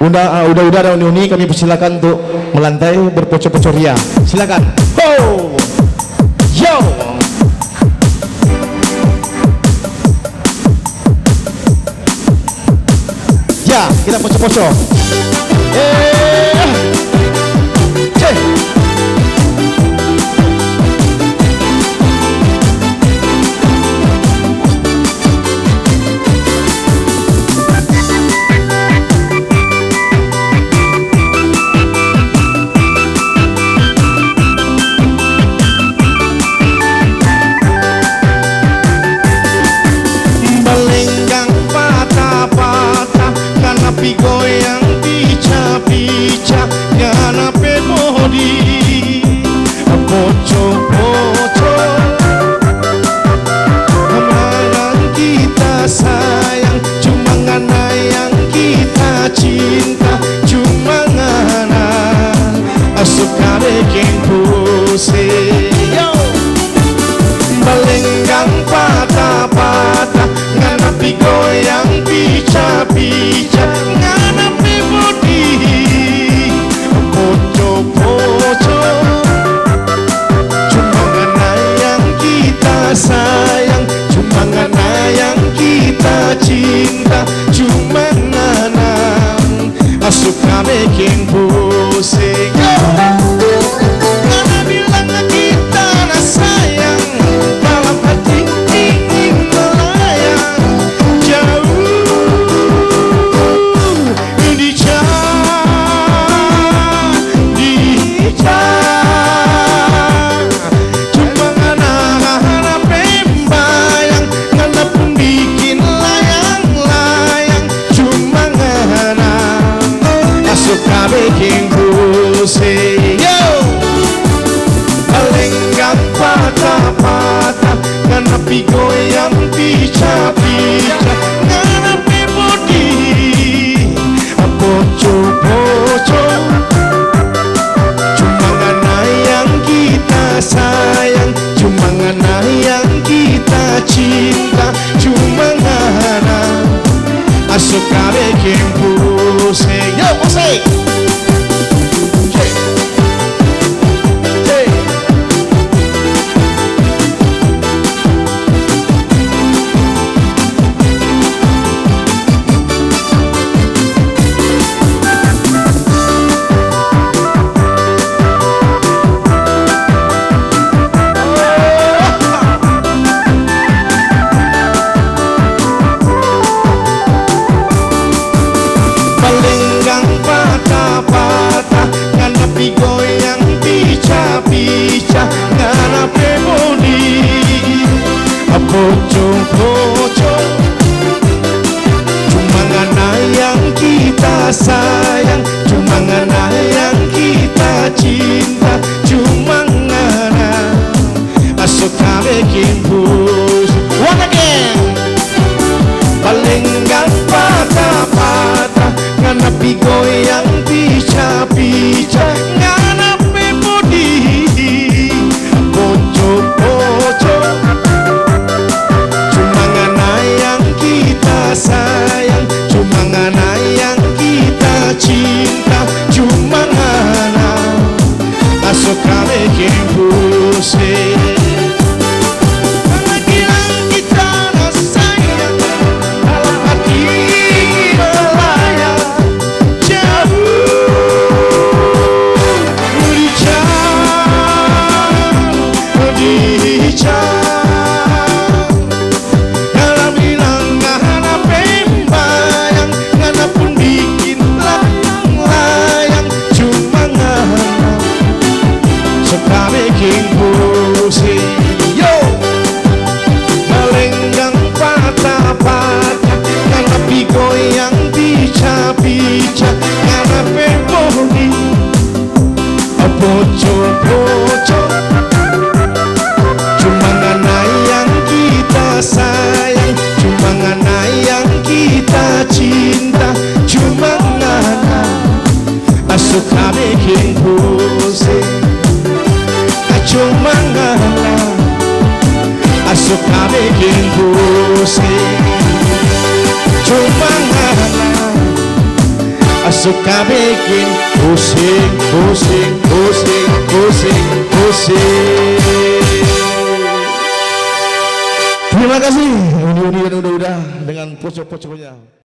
Udah, uh, udah, udah ada uni kami persilakan untuk melantai berpocok-pocok ria. Silakan. Ho! Yo! Ya, kita pocok-pocok. Belenggang patah-patah Nganapi goyang pica-pica pusing Yo! Lenggang patah-patah Nganapi goyang pica-pica Nganapi bodi Poco-poco Cuma ngana yang kita sayang Cuma ngana yang kita cinta Cuma ngana Suka bikin pusing. Yo, pusing! Suka bikin pusing Cuma ngana Suka bikin pusing Cuma ngana suka bikin pusing, pusing, pusing, pusing, pusing. Terima kasih Uni-uni dan udah-udah dengan pocok-pocoknya.